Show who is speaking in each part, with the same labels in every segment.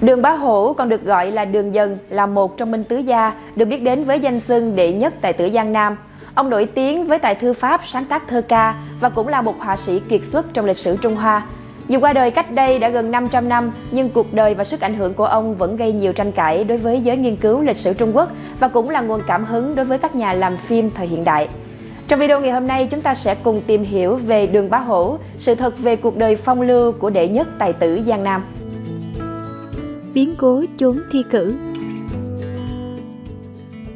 Speaker 1: Đường Bá Hổ còn được gọi là Đường Dần là một trong minh tứ gia được biết đến với danh xưng đệ nhất tài tử Giang Nam. Ông nổi tiếng với tài thư pháp sáng tác thơ ca và cũng là một họa sĩ kiệt xuất trong lịch sử Trung Hoa. Dù qua đời cách đây đã gần 500 năm, nhưng cuộc đời và sức ảnh hưởng của ông vẫn gây nhiều tranh cãi đối với giới nghiên cứu lịch sử Trung Quốc và cũng là nguồn cảm hứng đối với các nhà làm phim thời hiện đại. Trong video ngày hôm nay, chúng ta sẽ cùng tìm hiểu về Đường Bá Hổ, sự thật về cuộc đời phong lưu của đệ nhất tài tử Giang Nam.
Speaker 2: Biến cố trốn thi cử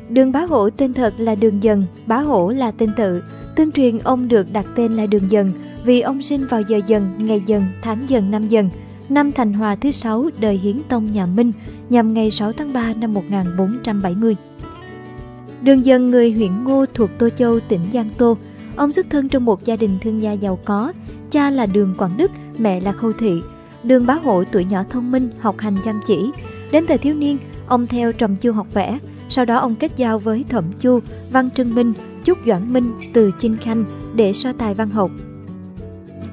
Speaker 2: Đường Bá Hổ tên thật là Đường Dần, Bá Hổ là tên tự. Tương truyền ông được đặt tên là Đường Dần vì ông sinh vào giờ dần, ngày dần, tháng dần, năm dần, năm Thành Hòa thứ sáu đời Hiến Tông nhà Minh, nhằm ngày 6 tháng 3 năm 1470. Đường Dần người huyện Ngô thuộc Tô Châu, tỉnh Giang Tô. Ông xuất thân trong một gia đình thương gia giàu có, cha là Đường Quảng Đức, mẹ là Khâu Thị. Đường Bá Hộ tuổi nhỏ thông minh, học hành chăm chỉ. Đến thời thiếu niên, ông theo Trầm Chu học vẽ, sau đó ông kết giao với Thẩm Chu, Văn Trưng Minh, Chúc Doãn Minh từ Chinh Khanh để so tài văn học.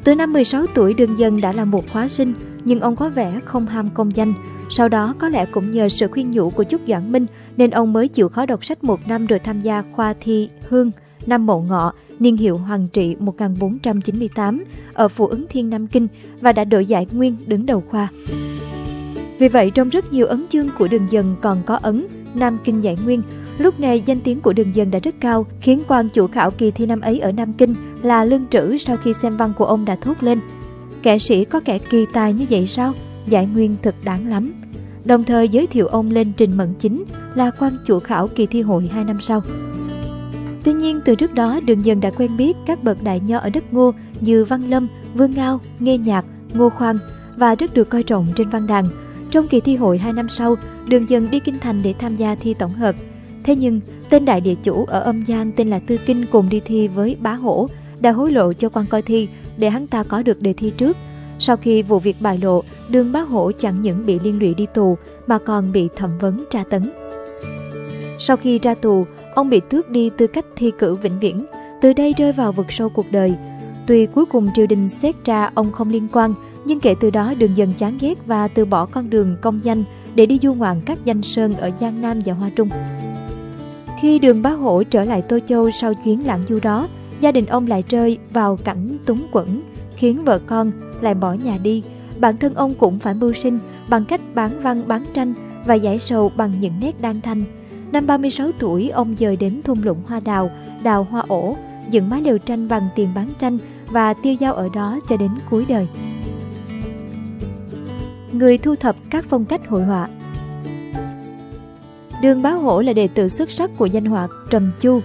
Speaker 2: Từ năm 16 tuổi Đường Dân đã là một khóa sinh, nhưng ông có vẻ không ham công danh. Sau đó có lẽ cũng nhờ sự khuyên nhủ của Chúc Doãn Minh nên ông mới chịu khó đọc sách một năm rồi tham gia khoa thi Hương năm Mậu Ngọ, niên hiệu Hoàng trị 1498 ở Phủ Ứng Thiên Nam Kinh và đã đổi giải nguyên đứng đầu khoa. Vì vậy trong rất nhiều ấn chương của Đường Dần còn có ấn Nam Kinh Giải Nguyên. Lúc này danh tiếng của Đường Dần đã rất cao, khiến quan chủ khảo kỳ thi năm ấy ở Nam Kinh là Lương Trữ sau khi xem văn của ông đã thốt lên. Kẻ sĩ có kẻ kỳ tài như vậy sao? Giải Nguyên thật đáng lắm. Đồng thời giới thiệu ông lên trình mẫn chính là quan chủ khảo kỳ thi hội hai năm sau. Tuy nhiên từ trước đó Đường Dần đã quen biết các bậc đại nho ở đất Ngô như Văn Lâm, Vương Ngao, Nghê Nhạc, Ngô Khoan và rất được coi trọng trên văn đàn. Trong kỳ thi hội hai năm sau, Đường Dần đi Kinh Thành để tham gia thi tổng hợp. Thế nhưng, tên đại địa chủ ở âm Giang tên là Tư Kinh cùng đi thi với Bá Hổ đã hối lộ cho quan coi thi để hắn ta có được đề thi trước. Sau khi vụ việc bại lộ, Đường Bá Hổ chẳng những bị liên lụy đi tù mà còn bị thẩm vấn tra tấn. Sau khi ra tù, ông bị tước đi tư cách thi cử vĩnh viễn, từ đây rơi vào vực sâu cuộc đời. Tuy cuối cùng triều đình xét ra ông không liên quan, nhưng kể từ đó đường dần chán ghét và từ bỏ con đường công danh để đi du ngoạn các danh sơn ở Giang Nam và Hoa Trung. Khi đường bá hổ trở lại Tô Châu sau chuyến lãng du đó, gia đình ông lại rơi vào cảnh túng quẫn, khiến vợ con lại bỏ nhà đi. Bản thân ông cũng phải mưu sinh bằng cách bán văn bán tranh và giải sầu bằng những nét đan thanh. Năm 36 tuổi, ông dời đến thung lũng hoa đào, đào hoa ổ, dựng mái lều tranh bằng tiền bán tranh và tiêu dao ở đó cho đến cuối đời. Người thu thập các phong cách hội họa Đường Bá Hổ là đệ tử xuất sắc của danh họa Trầm Chu.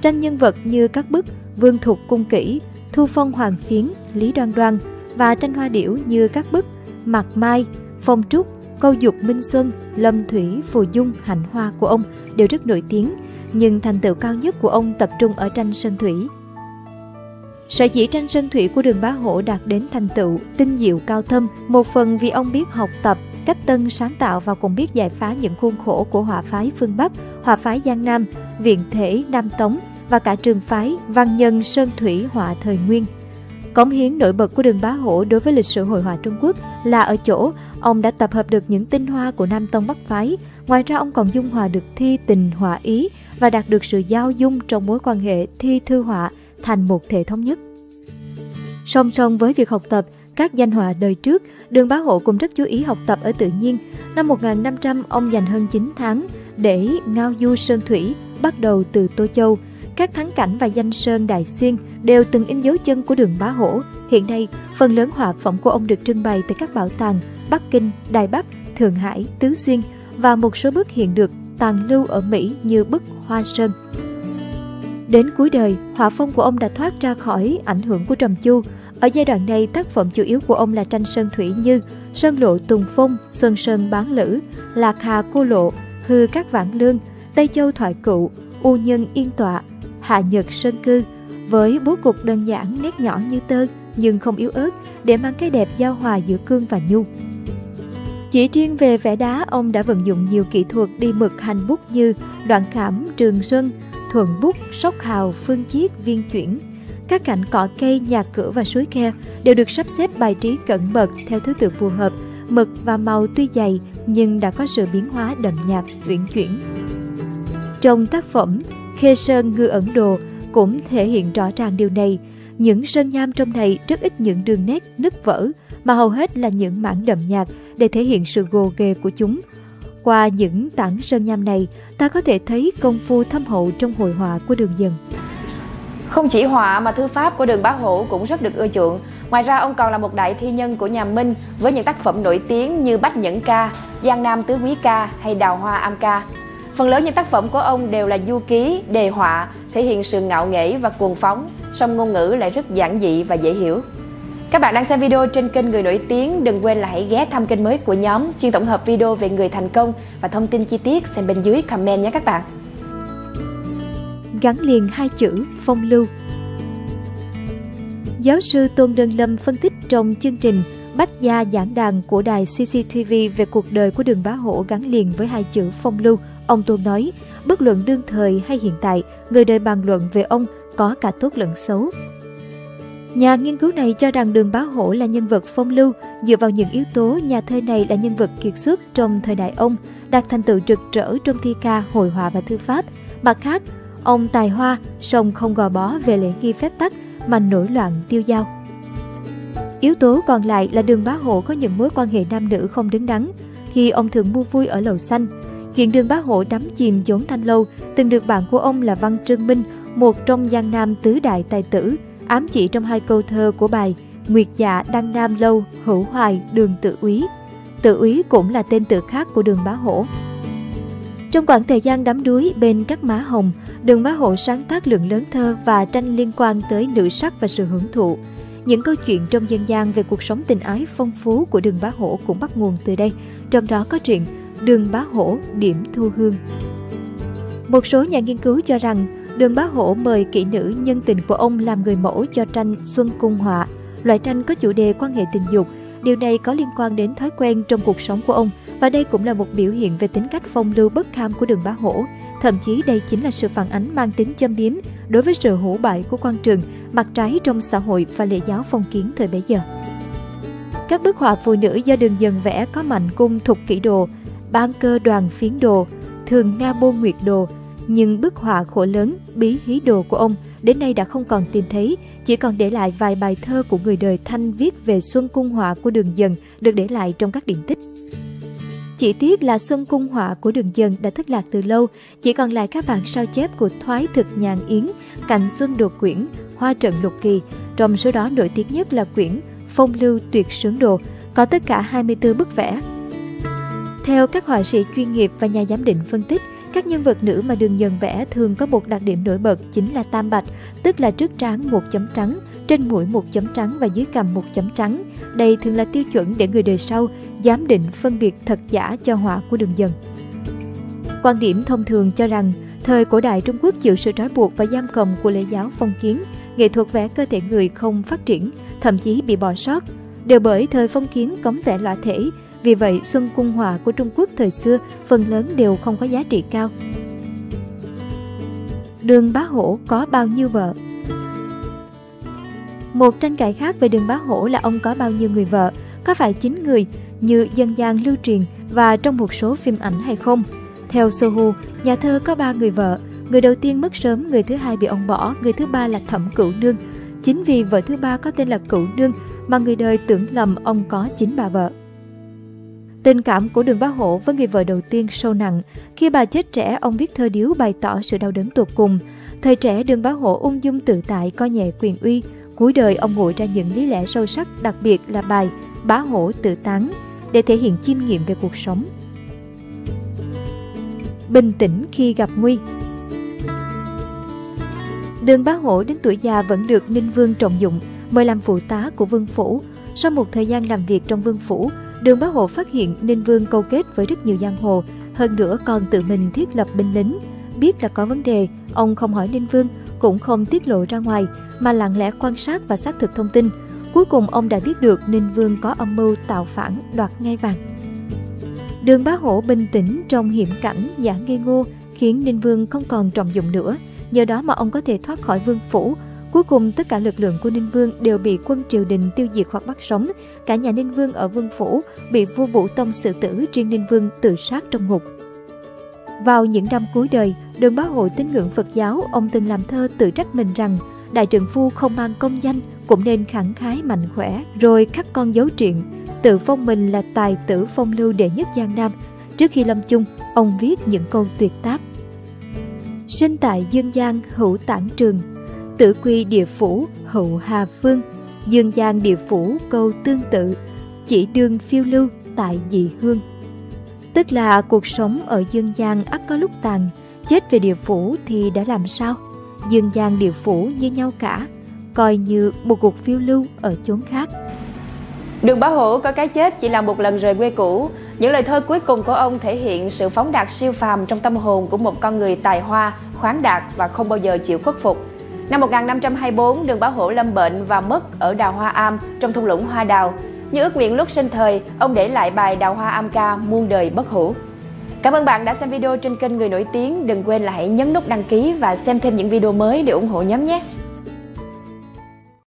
Speaker 2: Tranh nhân vật như các bức Vương Thục Cung Kỷ, Thu Phong Hoàng Phiến, Lý Đoan Đoan và tranh hoa điểu như các bức Mạc Mai, Phong Trúc, Câu Dục Minh Xuân, Lâm Thủy, Phù Dung, Hạnh Hoa của ông đều rất nổi tiếng, nhưng thành tựu cao nhất của ông tập trung ở tranh Sơn Thủy. Sở dĩ tranh Sơn Thủy của đường Bá Hổ đạt đến thành tựu tinh diệu cao thâm, một phần vì ông biết học tập, cách tân sáng tạo và cũng biết giải phá những khuôn khổ của họa phái phương Bắc, họa phái Giang Nam, viện thể Nam Tống và cả trường phái văn nhân Sơn Thủy họa thời Nguyên. Cống hiến nổi bật của đường Bá Hổ đối với lịch sử hội họa Trung Quốc là ở chỗ ông đã tập hợp được những tinh hoa của Nam Tông Bắc phái. Ngoài ra ông còn dung hòa được thi tình họa ý và đạt được sự giao dung trong mối quan hệ thi thư họa thành một thể thống nhất. Song song với việc học tập các danh họa đời trước, Đường Bá Hộ cũng rất chú ý học tập ở tự nhiên. Năm 1500, ông dành hơn 9 tháng để ngao du sơn thủy, bắt đầu từ Tô Châu. Các thắng cảnh và danh sơn Đại Xuyên đều từng in dấu chân của đường Bá Hổ. Hiện nay, phần lớn họa phẩm của ông được trưng bày tại các bảo tàng Bắc Kinh, Đài Bắc, Thượng Hải, Tứ Xuyên và một số bức hiện được tàn lưu ở Mỹ như bức Hoa Sơn. Đến cuối đời, họa phong của ông đã thoát ra khỏi ảnh hưởng của Trầm Chu. Ở giai đoạn này, tác phẩm chủ yếu của ông là tranh sơn thủy như Sơn Lộ Tùng Phong, sơn Sơn Bán Lữ, Lạc Hà Cô Lộ, Hư Các Vãn Lương, Tây Châu Thoại Cựu, U Nhân Yên Tọa, Hạ Nhật Sơn Cư, với bố cục đơn giản nét nhỏ như tơ nhưng không yếu ớt để mang cái đẹp giao hòa giữa cương và nhu. Chỉ riêng về vẽ đá, ông đã vận dụng nhiều kỹ thuật đi mực hành bút như đoạn khảm, trường xuân, thuận bút, sóc hào, phương chiết, viên chuyển. Các cạnh cỏ cây, nhà cửa và suối khe đều được sắp xếp bài trí cẩn mật theo thứ tự phù hợp, mực và màu tuy dày, nhưng đã có sự biến hóa đậm nhạt, uyển chuyển. Trong tác phẩm Khê Sơn Ngư Ẩn Đồ cũng thể hiện rõ ràng điều này. Những sơn nham trong này rất ít những đường nét nứt vỡ, mà hầu hết là những mảng đậm nhạt để thể hiện sự gồ ghề của chúng. Qua những tảng sơn nham này, ta có thể thấy công phu thâm hậu trong hội họa của đường dần.
Speaker 1: Không chỉ họa mà thư pháp của đường Bá Hổ cũng rất được ưa chuộng. Ngoài ra ông còn là một đại thi nhân của nhà Minh với những tác phẩm nổi tiếng như Bách Nhẫn Ca, Giang Nam Tứ Quý Ca hay Đào Hoa Am Ca. Phần lớn những tác phẩm của ông đều là du ký, đề họa, thể hiện sự ngạo nghễ và cuồng phóng, song ngôn ngữ lại rất giản dị và dễ hiểu. Các bạn đang xem video trên kênh Người Nổi Tiếng, đừng quên là hãy ghé thăm kênh mới của nhóm chuyên tổng hợp video về người thành công và thông tin chi tiết xem bên dưới comment nhé các bạn.
Speaker 2: Gắn liền hai chữ phong lưu Giáo sư Tôn Đơn Lâm phân tích trong chương trình Bách gia giảng đàn của đài CCTV về cuộc đời của đường bá hổ gắn liền với hai chữ phong lưu. Ông Tôn nói, bất luận đương thời hay hiện tại, người đời bàn luận về ông có cả tốt lẫn xấu. Nhà nghiên cứu này cho rằng Đường Bá Hổ là nhân vật phong lưu, dựa vào những yếu tố nhà thơ này là nhân vật kiệt xuất trong thời đại ông, đạt thành tựu trực trở trong thi ca, hội họa và thư pháp. Mặt khác, ông tài hoa, song không gò bó về lễ nghi phép tắc mà nổi loạn tiêu dao. Yếu tố còn lại là Đường Bá Hổ có những mối quan hệ nam nữ không đứng đắn, khi ông thường mua vui ở lầu xanh. Chuyện Đường Bá Hổ đắm chìm chốn thanh lâu từng được bạn của ông là Văn Trương Minh, một trong giang nam tứ đại tài tử, ám chỉ trong hai câu thơ của bài Nguyệt dạ đăng nam lâu, hữu hoài, đường tự úy. Tự úy cũng là tên tự khác của đường bá hổ. Trong khoảng thời gian đắm đuối bên các má hồng, đường bá hổ sáng tác lượng lớn thơ và tranh liên quan tới nữ sắc và sự hưởng thụ. Những câu chuyện trong dân gian về cuộc sống tình ái phong phú của đường bá hổ cũng bắt nguồn từ đây, trong đó có chuyện Đường bá hổ điểm thu hương. Một số nhà nghiên cứu cho rằng Đường Bá Hổ mời kỹ nữ nhân tình của ông làm người mẫu cho tranh Xuân Cung Họa. Loại tranh có chủ đề quan hệ tình dục. Điều này có liên quan đến thói quen trong cuộc sống của ông và đây cũng là một biểu hiện về tính cách phong lưu bất kham của đường Bá Hổ. Thậm chí đây chính là sự phản ánh mang tính châm biếm đối với sự hủ bại của quan trường, mặt trái trong xã hội và lễ giáo phong kiến thời bấy giờ. Các bức họa phụ nữ do đường dần vẽ có mạnh cung thục kỷ đồ, ban cơ đoàn phiến đồ, thường Nga bôn nguyệt đồ, nhưng bức họa khổ lớn, bí hí đồ của ông đến nay đã không còn tìm thấy, chỉ còn để lại vài bài thơ của người đời Thanh viết về Xuân Cung Họa của Đường Dần được để lại trong các điện tích. Chỉ tiếc là Xuân Cung Họa của Đường Dần đã thất lạc từ lâu, chỉ còn lại các bản sao chép của Thoái Thực Nhàn Yến, Cạnh Xuân Đột Quyển, Hoa Trận Lục Kỳ, trong số đó nổi tiếng nhất là quyển Phong Lưu Tuyệt Sướng Đồ, có tất cả 24 bức vẽ. Theo các họa sĩ chuyên nghiệp và nhà giám định phân tích, các nhân vật nữ mà đường dần vẽ thường có một đặc điểm nổi bật chính là tam bạch, tức là trước trán một chấm trắng, trên mũi một chấm trắng và dưới cằm một chấm trắng. Đây thường là tiêu chuẩn để người đời sau giám định phân biệt thật giả cho họa của đường dần. Quan điểm thông thường cho rằng thời cổ đại Trung Quốc chịu sự trói buộc và giam cầm của lễ giáo phong kiến, nghệ thuật vẽ cơ thể người không phát triển, thậm chí bị bỏ sót. Đều bởi thời phong kiến cấm vẽ loại thể, vì vậy, Xuân Cung Họa của Trung Quốc thời xưa phần lớn đều không có giá trị cao. Đường Bá Hổ có bao nhiêu vợ? Một tranh cãi khác về đường Bá Hổ là ông có bao nhiêu người vợ, có phải 9 người như dân gian lưu truyền và trong một số phim ảnh hay không? Theo Sohu, nhà thơ có ba người vợ, người đầu tiên mất sớm, người thứ hai bị ông bỏ, người thứ ba là Thẩm Cửu Nương. Chính vì vợ thứ ba có tên là Cửu Nương mà người đời tưởng lầm ông có chín bà vợ. Tình cảm của Đường Bá Hổ với người vợ đầu tiên sâu nặng. Khi bà chết trẻ, ông viết thơ điếu bày tỏ sự đau đớn tột cùng. Thời trẻ, Đường Bá Hổ ung dung tự tại, coi nhẹ quyền uy. Cuối đời, ông ngồi ra những lý lẽ sâu sắc, đặc biệt là bài Bá Hổ tự tán, để thể hiện chiêm nghiệm về cuộc sống. Bình tĩnh khi gặp nguy Đường Bá Hổ đến tuổi già vẫn được Ninh Vương trọng dụng, mời làm phụ tá của Vương Phủ. Sau một thời gian làm việc trong Vương Phủ, Đường Bá Hộ phát hiện Ninh Vương câu kết với rất nhiều giang hồ, hơn nữa còn tự mình thiết lập binh lính. Biết là có vấn đề, ông không hỏi Ninh Vương, cũng không tiết lộ ra ngoài, mà lặng lẽ quan sát và xác thực thông tin. Cuối cùng ông đã biết được Ninh Vương có âm mưu tạo phản đoạt ngai vàng. Đường Bá Hổ bình tĩnh trong hiểm cảnh giả ngây ngô khiến Ninh Vương không còn trọng dụng nữa. Nhờ đó mà ông có thể thoát khỏi vương phủ. Cuối cùng, tất cả lực lượng của Ninh Vương đều bị quân triều đình tiêu diệt hoặc bắt sống. Cả nhà Ninh Vương ở Vương Phủ bị vua Vũ Tông xử tử, riêng Ninh Vương tự sát trong ngục. Vào những năm cuối đời, đường bá hộ tín ngưỡng Phật giáo, ông từng làm thơ tự trách mình rằng đại trượng phu không mang công danh cũng nên khẳng khái mạnh khỏe, rồi khắc con dấu truyện, tự phong mình là tài tử phong lưu đệ nhất Giang Nam. Trước khi lâm chung, ông viết những câu tuyệt tác. Sinh tại Dương Giang hữu tản trường, tử quy địa phủ hậu hà phương, Dương Giang địa phủ câu tương tự, chỉ đương phiêu lưu tại dị hương. Tức là cuộc sống ở Dương Giang ắt có lúc tàn, chết về địa phủ thì đã làm sao? Dương Giang địa phủ như nhau cả, coi như một cuộc phiêu lưu ở chốn khác.
Speaker 1: Đường Bá Hổ có cái chết chỉ là một lần rời quê cũ. Những lời thơ cuối cùng của ông thể hiện sự phóng đạt siêu phàm trong tâm hồn của một con người tài hoa, khoáng đạt và không bao giờ chịu khuất phục. Năm 1524, Đường Bá Hổ lâm bệnh và mất ở Đào Hoa Am trong thung lũng Hoa Đào. Như ước nguyện lúc sinh thời, ông để lại bài Đào Hoa Am ca muôn đời bất hủ. Cảm ơn bạn đã xem video trên kênh Người Nổi Tiếng. Đừng quên là hãy nhấn nút đăng ký và xem thêm những video mới để ủng hộ nhóm nhé.